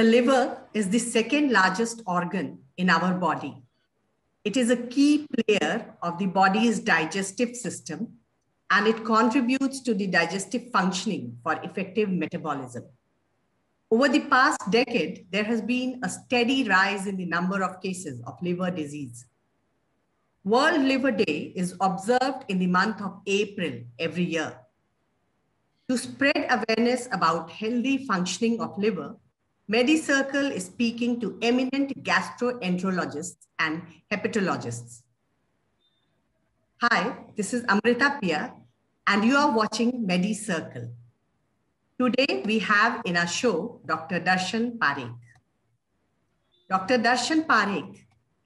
The liver is the second largest organ in our body. It is a key player of the body's digestive system and it contributes to the digestive functioning for effective metabolism. Over the past decade, there has been a steady rise in the number of cases of liver disease. World Liver Day is observed in the month of April every year. To spread awareness about healthy functioning of liver, MediCircle is speaking to eminent gastroenterologists and hepatologists. Hi, this is Amrita Pia, and you are watching MediCircle. Today, we have in our show Dr. Darshan Parekh. Dr. Darshan Parekh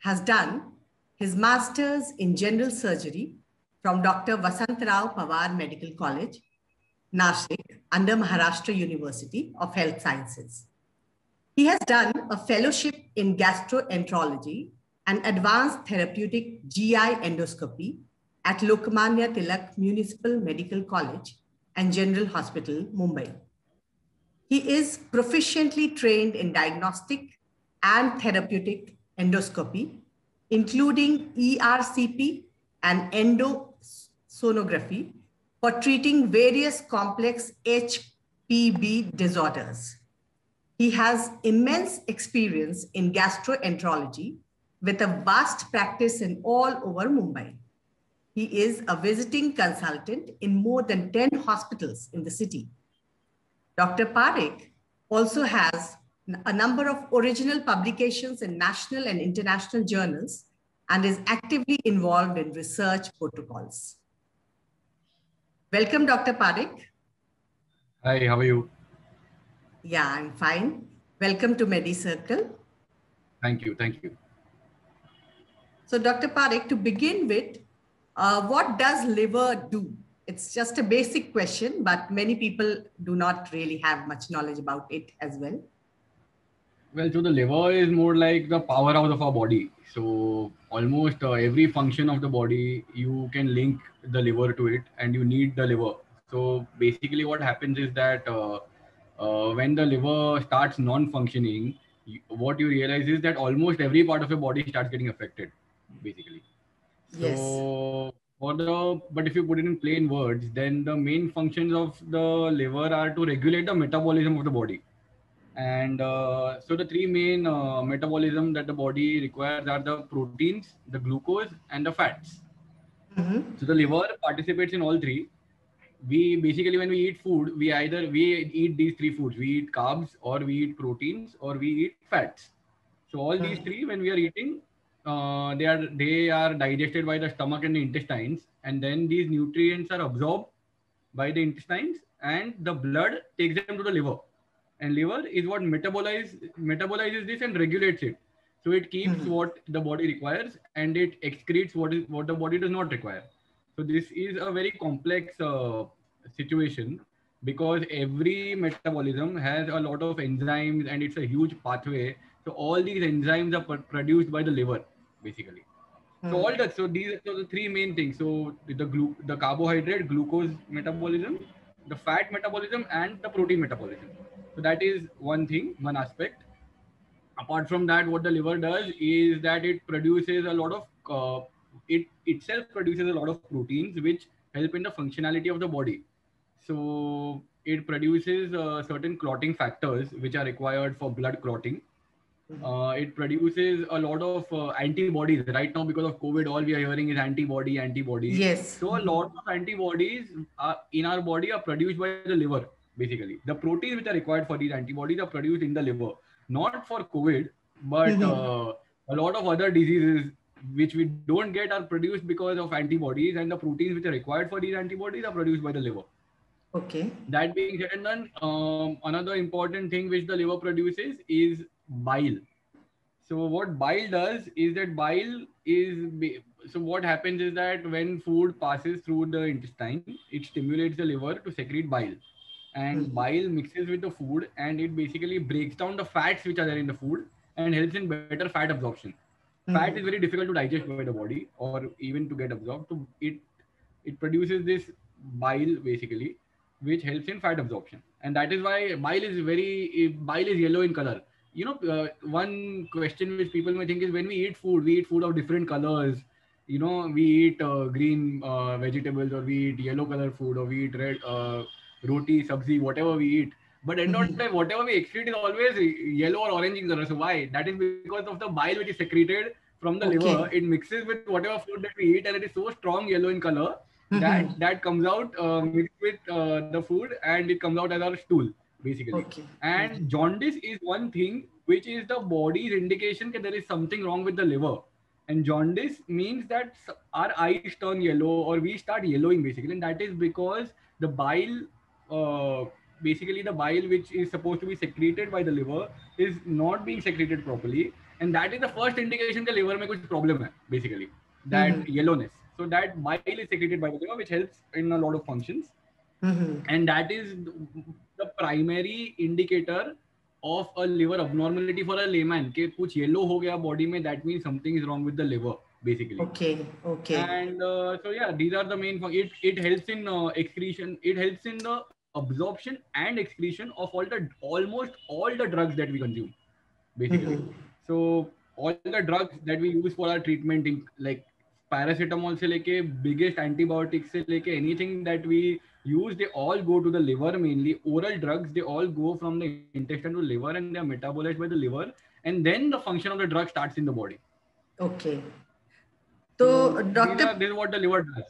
has done his master's in general surgery from Dr. Vasantrao Pawar Medical College, Nashik, under Maharashtra University of Health Sciences. He has done a fellowship in gastroenterology and advanced therapeutic GI endoscopy at Lokmanya Tilak Municipal Medical College and General Hospital, Mumbai. He is proficiently trained in diagnostic and therapeutic endoscopy, including ERCP and endosonography for treating various complex HPB disorders. He has immense experience in gastroenterology with a vast practice in all over Mumbai. He is a visiting consultant in more than 10 hospitals in the city. Dr. Parekh also has a number of original publications in national and international journals and is actively involved in research protocols. Welcome, Dr. Parekh. Hi, how are you? Yeah, I'm fine. Welcome to MediCircle. Thank you, thank you. So, Dr. Parekh, to begin with, uh, what does liver do? It's just a basic question, but many people do not really have much knowledge about it as well. Well, so the liver is more like the powerhouse of our body. So almost uh, every function of the body, you can link the liver to it, and you need the liver. So basically, what happens is that uh, uh, when the liver starts non-functioning, you, what you realize is that almost every part of your body starts getting affected, basically. Yes. So for the but if you put it in plain words, then the main functions of the liver are to regulate the metabolism of the body. And uh, so the three main uh, metabolism that the body requires are the proteins, the glucose, and the fats. Mhm. So the liver participates in all three. We basically when we eat food, we either we eat these three foods. We eat carbs, or we eat proteins, or we eat fats. So all these Mhm. three, when we are eating, uh, they are they are digested by the stomach and the intestines, and then these nutrients are absorbed by the intestines, and the blood takes them to the liver, and liver is what metabolize metabolizes this and regulates it. So it keeps Mhm. what the body requires, and it excretes what is what the body does not require. So this is a very complex uh, situation because every metabolism has a lot of enzymes and it's a huge pathway. So all these enzymes are produced by the liver, basically. So all that. So these are the three main things. So the glu- the carbohydrate, glucose metabolism, the fat metabolism, and the protein metabolism. So that is one thing, one aspect. Apart from that, what the liver does is that it produces a lot of uh, it itself produces a lot of proteins which help in the functionality of the body. So it produces uh, certain clotting factors which are required for blood clotting. Uh, it produces a lot of uh, antibodies. Right now, because of COVID, all we are hearing is antibody, antibody. Yes. So a lot of antibodies are, in our body are produced by the liver. Basically, the proteins which are required for these antibodies are produced in the liver, not for COVID, but Mhm. uh, a lot of other diseases which we don't get are produced because of antibodies, and the proteins which are required for these antibodies are produced by the liver. Okay. That being said and done, um, another important thing which the liver produces is bile. So what bile does is that bile is so what happens is that when food passes through the intestine, it stimulates the liver to secrete bile, and Mhm. bile mixes with the food and it basically breaks down the fats which are there in the food and helps in better fat absorption. Fat Mhm. is very difficult to digest by the body or even to get absorbed. So it it produces this bile basically, which helps in fat absorption, and that is why bile is very bile is yellow in color you know, uh, one question which people may think is when we eat food, we eat food of different colors. You know, we eat uh, green uh, vegetables or we eat yellow color food or we eat red uh, roti, sabzi, whatever we eat. But end of the time, whatever we excrete is always yellow or orange in color. So why? That is because of the bile which is secreted from the Okay. liver. It mixes with whatever food that we eat, and it is so strong yellow in color that that comes out uh, mixed with uh, the food, and it comes out as our stool, basically. Okay. And jaundice is one thing which is the body's indication that there is something wrong with the liver. And jaundice means that our eyes turn yellow or we start yellowing basically. And that is because the bile, uh, basically the bile which is supposed to be secreted by the liver is not being secreted properly. And that is the first indication the liver mein kuch problem hai basically. That mm-hmm. yellowness. So that bile is secreted by the liver which helps in a lot of functions. Mm-hmm. and that is the primary indicator of a liver abnormality for a layman ke kuch yellow ho gaya body mein that means something is wrong with the liver basically. Okay okay. And uh, so yeah these are the main it it helps in uh, excretion it helps in the absorption and excretion of all the almost all the drugs that we consume basically. Mm-hmm. so all the drugs that we use for our treatment in like paracetamol se leke biggest antibiotics se leke anything that we use they all go to the liver mainly. Oral drugs they all go from the intestine to liver and they are metabolized by the liver. And then the function of the drug starts in the body. Okay. So, so doctor this is what the liver does.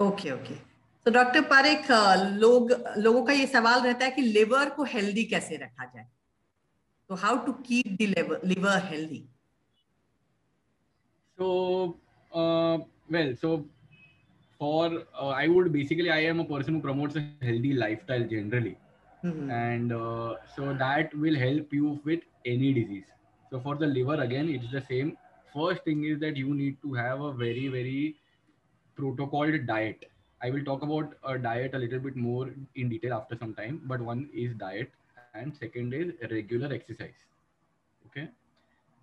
Okay okay. तो doctor Parekh लोग लोगों का ये सवाल रहता है कि liver को हेल्दी कैसे रखा जाए? तो how to keep the liver healthy? So well so for I would basically I am a person who promotes a healthy lifestyle generally and so that will help you with any disease so for the liver again it's the same first thing is that you need to have a very very protocoled diet I will talk about a diet a little bit more in detail after some time, but one is diet, and second is regular exercise. Okay.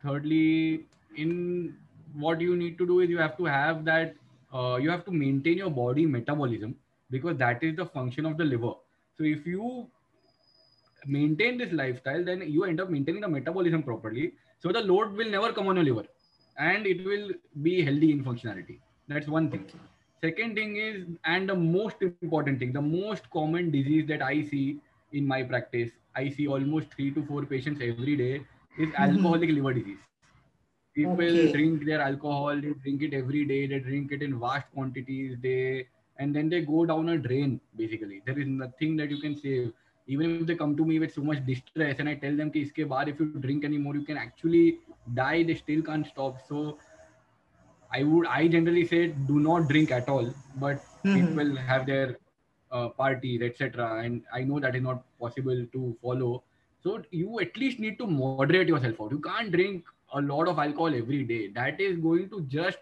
Thirdly, in what you need to do is you have to have that uh, you have to maintain your body metabolism because that is the function of the liver so if you maintain this lifestyle then you end up maintaining the metabolism properly so the load will never come on your liver and it will be healthy in functionality that's one thing second thing is and the most important thing the most common disease that i see in my practice i see almost 3 to 4 patients every day is mm-hmm. alcoholic liver disease. People Okay. drink their alcohol they drink it every day they drink it in vast quantities they and then they go down a drain basically. There is nothing that you can save even if they come to me with so much distress and i tell them ki iske baad if you drink anymore you can actually die they still can't stop. So i would i generally say do not drink at all but Mhm. people have their uh, parties etc and i know that is not possible to follow. So you at least need to moderate yourself out. You can't drink a lot of alcohol every day. That is going to just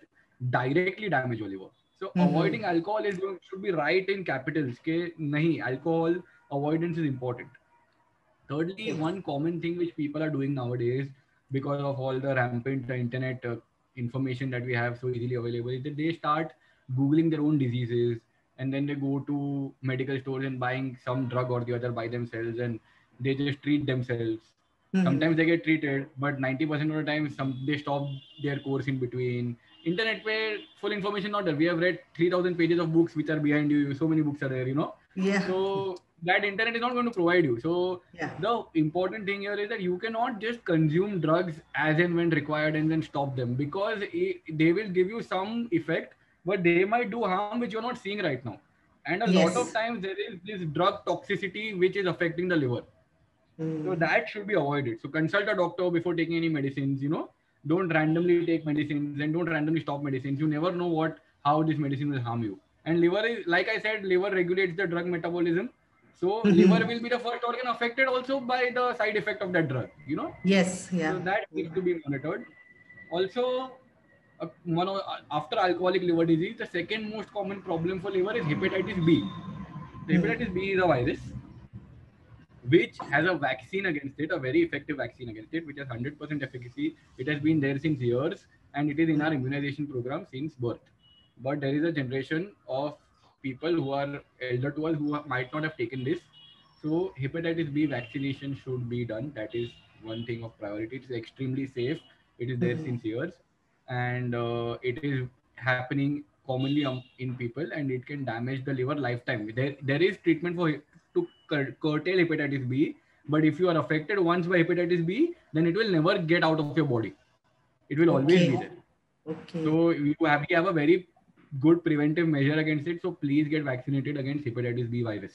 directly damage your liver. So Mhm. avoiding alcohol is going, should be right in capitals ke nahi alcohol avoidance is important. Thirdly one common thing which people are doing nowadays because of all the rampant internet uh, information that we have so easily available. Is that they start googling their own diseases and then they go to medical stores and buying some drug or the other by themselves and they just treat themselves. Mm-hmm. Sometimes they get treated but 90% of the time some they stop their course in between. Internet where full information not there. We have read 3000 pages of books which are behind you. So many books are there you know? Yeah. So that internet is not going to provide you so yeah the important thing here is that you cannot just consume drugs as and when required and then stop them because i- they will give you some effect but they might do harm which you're not seeing right now and a lot of times there is this drug toxicity which is affecting the liver Mm. so that should be avoided. So consult a doctor before taking any medicines. You know, don't randomly take medicines and don't randomly stop medicines. You never know what how this medicine will harm you. And liver is, like I said, liver regulates the drug metabolism. So liver will be the first organ affected also by the side effect of that drug. You know, yes yeah so that needs to be monitored. Also, uh, one of, after alcoholic liver disease, the second most common problem for liver is hepatitis B. The Hmm. hepatitis B is a virus which has a vaccine against it, a very effective vaccine against it, which has 100% efficacy. It has been there since years and it is in our immunization program since birth. But there is a generation of people who are elder to us who might not have taken this. So hepatitis B vaccination should be done. That is one thing of priority. It's extremely safe. It is there Mhm. since years, and uh, it is happening commonly um, in people, and it can damage the liver lifetime. There, there is treatment for to cur- curtail hepatitis B, but if you are affected once by hepatitis B, then it will never get out of your body. It will always be there. Okay. So you have, we have a very good preventive measure against it. So please get vaccinated against hepatitis B virus.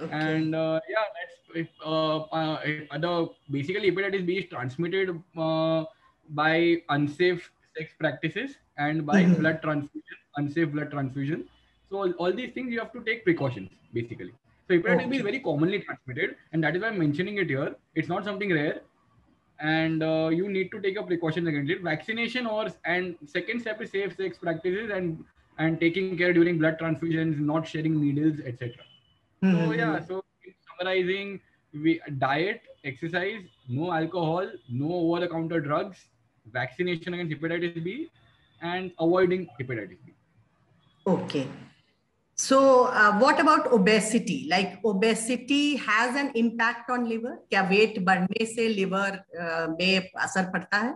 okay. And uh, yeah, that's if, uh, uh, if the basically hepatitis B is transmitted uh, by unsafe sex practices and by Mhm. blood transfusion, unsafe blood transfusion. So all, all these things you have to take precautions basically. So hepatitis B is very commonly transmitted, and that is why I'm mentioning it here. It's not something rare, and uh, you need to take a precaution against it. Vaccination or and second step is safe sex practices and and taking care during blood transfusions, not sharing needles, etc. So Mhm. yeah, so summarizing, we diet, exercise, no alcohol, no over-the-counter drugs, vaccination against hepatitis B, and avoiding hepatitis B. Okay. So, uh, what about obesity? Like, obesity has an impact on liver? क्या weight बढ़ने से liver uh, में असर पड़ता है?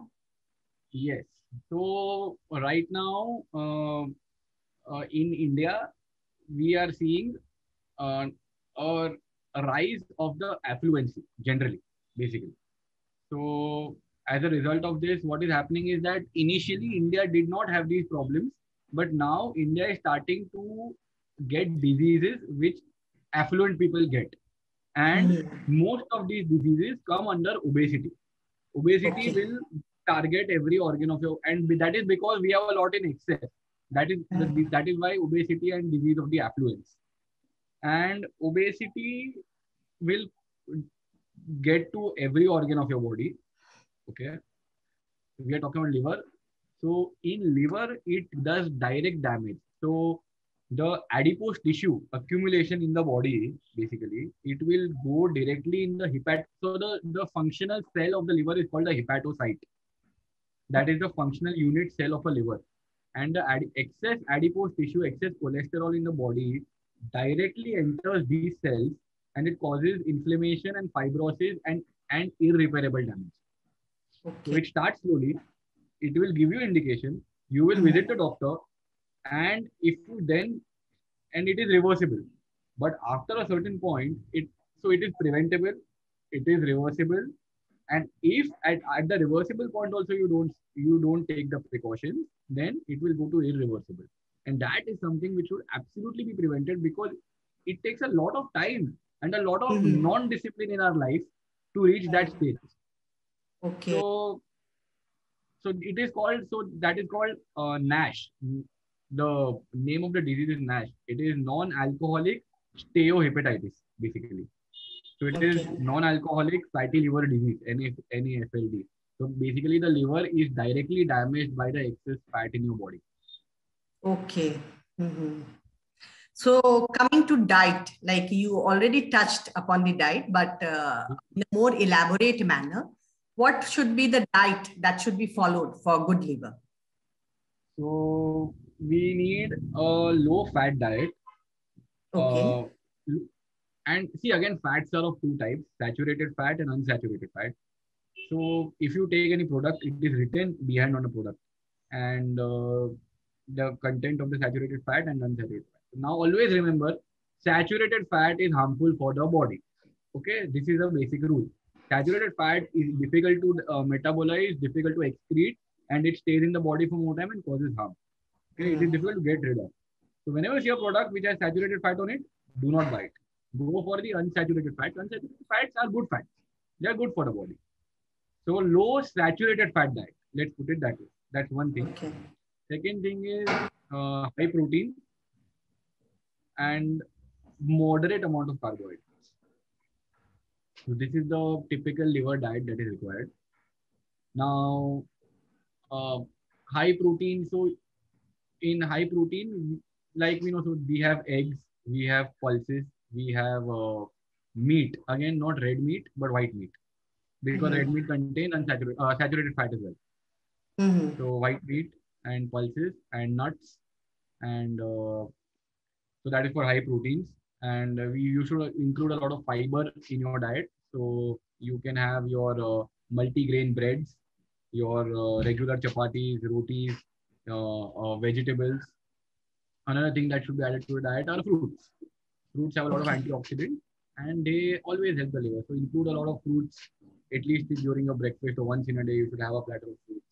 Yes. So right now, uh, uh, in India, we are seeing uh, a a rise of the affluency generally, basically. So as a result of this, what is happening is that initially India did not have these problems, but now India is starting to get diseases which affluent people get, and Mhm. most of these diseases come under obesity. Obesity Okay. will target every organ of your, and that is because we have a lot in excess. That is Mhm. that is why obesity and disease of the affluence, and obesity will get to every organ of your body. Okay, we are talking about liver. So in liver, it does direct damage. So the adipose tissue accumulation in the body, basically, it will go directly in the hepat. So the, the functional cell of the liver is called the hepatocyte. That is the functional unit cell of a liver. And the ad- excess adipose tissue, excess cholesterol in the body directly enters these cells and it causes inflammation and fibrosis and, and irreparable damage. So it starts slowly. It will give you indication. You will Mhm. visit the doctor, and if you then, and it is reversible. But after a certain point, it so it is preventable. It is reversible, and if at, at the reversible point also you don't you don't take the precautions, then it will go to irreversible. And that is something which should absolutely be prevented because it takes a lot of time and a lot of Mhm. non-discipline in our life to reach that stage. Okay. So, so it is called. So that is called uh, NASH. The name of the disease is NASH. It is non-alcoholic steatohepatitis, basically. So it is Okay. non-alcoholic fatty liver disease, NF, NAFLD. So basically, the liver is directly damaged by the excess fat in your body. Okay. Mhm. So coming to diet, like you already touched upon the diet, but uh, in a more elaborate manner, what should be the diet that should be followed for good liver? So we need a low-fat diet. Okay. Uh, and see again, fats are of two types: saturated fat and unsaturated fat. So if you take any product, it is written behind on the product, and uh, the content of the saturated fat and unsaturated fat. Now always remember, saturated fat is harmful for the body. Okay, this is a basic rule. Saturated fat is difficult to uh, metabolize, difficult to excrete, and it stays in the body for more time and causes harm. Okay, it is Mhm. difficult to get rid of. So whenever you see a product which has saturated fat on it, do not buy it. Go for the unsaturated fat. Unsaturated fats are good fats. They are good for the body. So low saturated fat diet. Let's put it that way. That's one thing. Okay. Second thing is uh, high protein and moderate amount of carbohydrates. So this is the typical liver diet that is required. Now, uh, high protein. So in high protein, like we know, so we have eggs, we have pulses, we have uh, meat. Again, not red meat, but white meat, because Mhm. red meat contain unsaturated uh, saturated fat as well. Mhm. So white meat and pulses and nuts, and uh, so that is for high proteins. and we you should include a lot of fiber in your diet. So you can have your uh, multi-grain breads, your uh, regular chapatis, rotis, vegetables. Another thing that should be added to your diet are fruits. Fruits have a lot of antioxidants and they always help the liver. So include a lot of fruits, at least during your breakfast or once in a day, you should have a platter of fruits.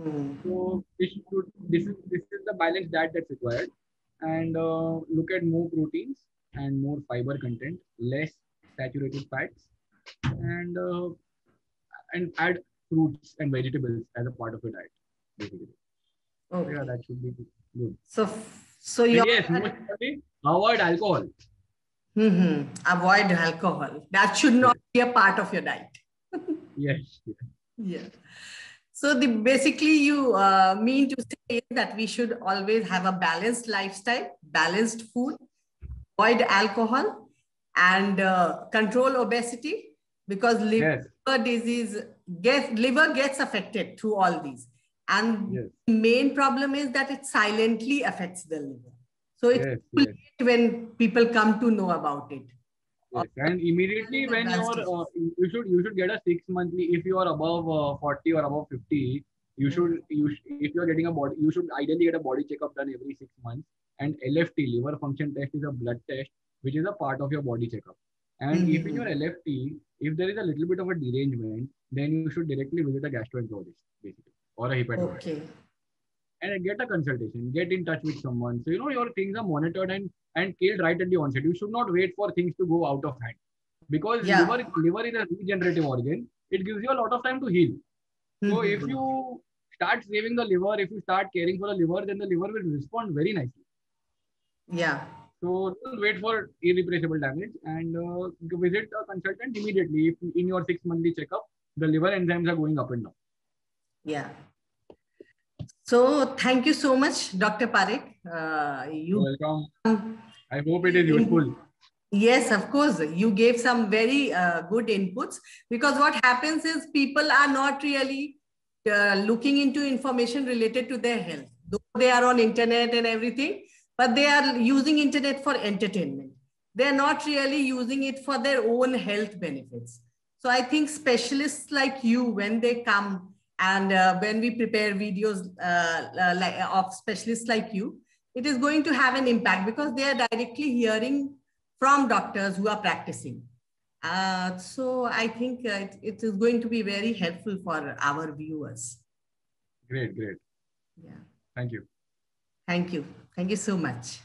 Mm. So this, should, this is this is the balanced diet that's required, and uh, look at more proteins and more fiber content, less saturated fats, and uh, and add fruits and vegetables as a part of your diet, basically. Okay. Yeah, that should be good. So, so you yes, avoid alcohol. Mm-hmm. Avoid alcohol. That should not be a part of your diet. yes. Yeah. So the basically you uh, mean to say that we should always have a balanced lifestyle, balanced food, avoid alcohol, and uh, control obesity because liver yes. disease gets liver gets affected through all these, and yes. the main problem is that it silently affects the liver. So it's yes, yes. when people come to know about it. Yes. And immediately when you're, uh, you should you should get a six monthly. If you are above uh, 40 or above 50, you should you sh- if you are getting a body, you should ideally get a body checkup done every six months. And LFT, liver function test, is a blood test which is a part of your body checkup. And mm-hmm. if in your LFT, if there is a little bit of a derangement, then you should directly visit a gastroenterologist, basically, or a hepatologist. Okay and get a consultation, get in touch with someone. So, you know, your things are monitored and, and killed right at the onset. You should not wait for things to go out of hand because yeah. liver, liver is a regenerative organ. It gives you a lot of time to heal. Mm-hmm. So, if you start saving the liver, if you start caring for the liver, then the liver will respond very nicely. Yeah. So don't wait for irreplaceable damage and uh, visit a consultant immediately. If in your six monthly checkup, the liver enzymes are going up and down. Yeah. So thank you so much, Dr. Parekh. Uh, you welcome. I hope it is useful. Yes, of course. You gave some very uh, good inputs because what happens is people are not really uh, looking into information related to their health. Though they are on internet and everything, but they are using internet for entertainment. They're not really using it for their own health benefits. So I think specialists like you, when they come and uh, when we prepare videos uh, uh, uh, of specialists like you, it is going to have an impact because they are directly hearing from doctors who are practicing. Uh, so I think uh, it, it is going to be very helpful for our viewers. Great, great. Yeah. Thank you. Thank you. Thank you so much.